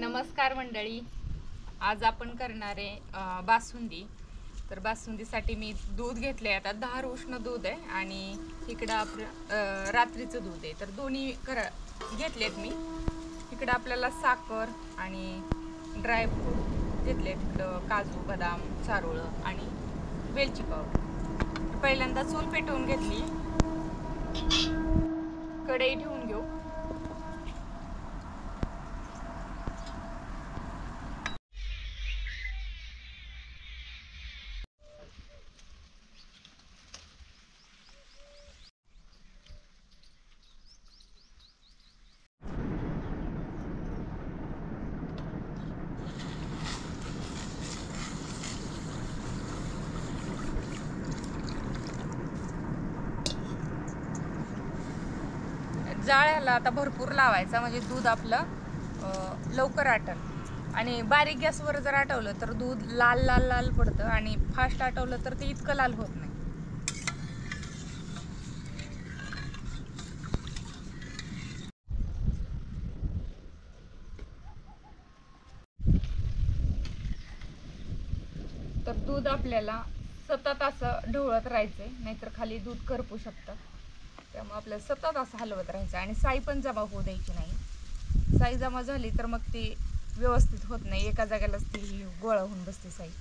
नमस्कार मंडळी. आज आपण करणार आहे बासुंदी. तर बासुंदीसाठी मी दूध घेतलं आहे आता दहा उष्ण दूध आहे आणि इकडं आपलं रात्रीचं दूध आहे. तर दोन्ही करा घेतलेत मी. इकडं आपल्याला साखर आणि ड्रायफ्रूट घेतले इकडं काजू बदाम चारोळं आणि वेलची पावडर पहिल्यांदा चूल पेटवून घेतली. कढई ठेवून घेऊ. जाळ्याला आता भरपूर लावायचा म्हणजे दूध आपलं लवकर आटल आणि बारीक गॅसवर जर आटवलं तर दूध लाल लाल लाल पडतं आणि फास्ट आटवलं तर ते इतकं लाल होत नाही. तर दूध आपल्याला सतत असं ढवळत राहायचंय नाहीतर खाली दूध करपू शकतं. त्यामुळे आपल्याला सतत असं हलवत राहायचं आणि साई पण जमा होऊ द्यायची नाही. साई जमा झाली तर मग ती व्यवस्थित होत नाही. एका जागेलाच ती गोळा होऊन बसते साई.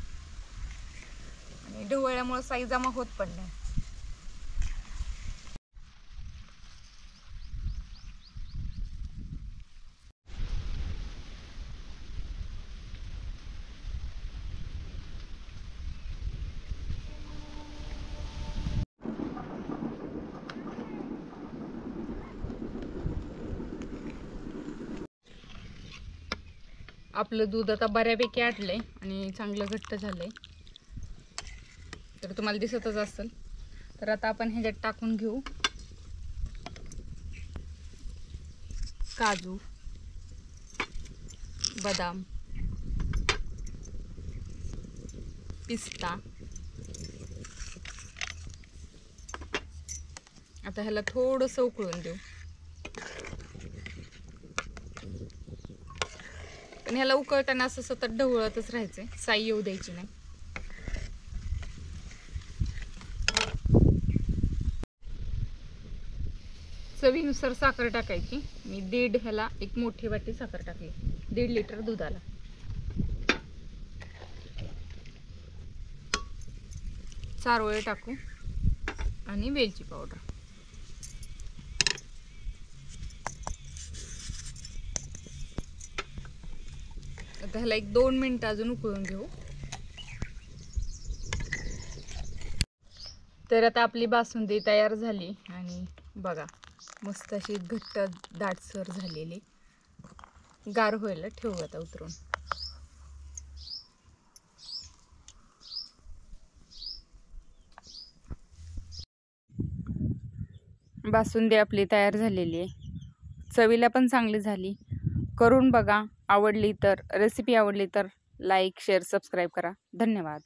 आणि ढवळल्यामुळे साई जमा होत पण नाही. आपलं दूध आता बऱ्यापैकी आटलंय आणि चांगलं घट्ट झालंय. तर तुम्हाला दिसतच असेल. तर आता आपण ह्याच्यात टाकून घेऊ. काजू बदाम पिस्ता. आता ह्याला थोडंसं उकळून देऊ. पण ह्याला उकळताना असं सतत ढवळतच राहायचंय. साई येऊ द्यायची नाही. चवीनुसार साखर टाकायची. मी दीड ह्याला एक मोठी वाटी साखर टाकली. दीड लिटर दुधाला. चारोळे टाकू. आणि वेलची पावडर. आता ह्याला एक दोन मिनटं अजून उकळून घेऊ. तर आता आपली बासुंदी तयार झाली आणि बघा मस्त अशी घट्ट दाटसर झालेली. गार व्हायला ठेवू आता उतरून. बासुंदी आपली तयार झालेली आहे. चवीला पण चांगली झाली. करून बघा. आवडली तर रेसिपी आवडली तर लाईक शेअर सबस्क्राईब करा. धन्यवाद.